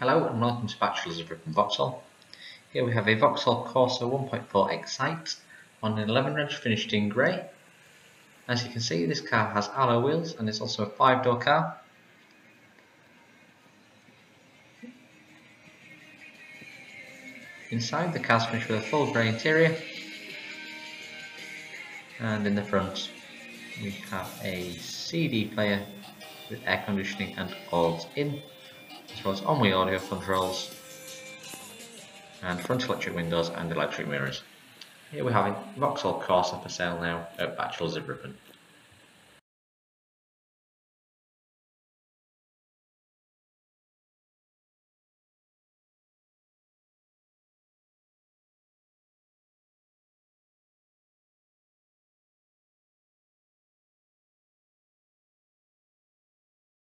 Hello and welcome to Batchelors of Ripon Vauxhall. Here we have a Vauxhall Corsa 1.4 Excite on an 11 range finished in grey. As you can see this car has alloy wheels and it's also a 5 door car. Inside the car's finished with a full grey interior and in the front we have a CD player with air conditioning and AUX in as well as on-wheel audio controls and front electric windows and electric mirrors. Here we have a Vauxhall Corsa for sale now at Batchelors of Ripon.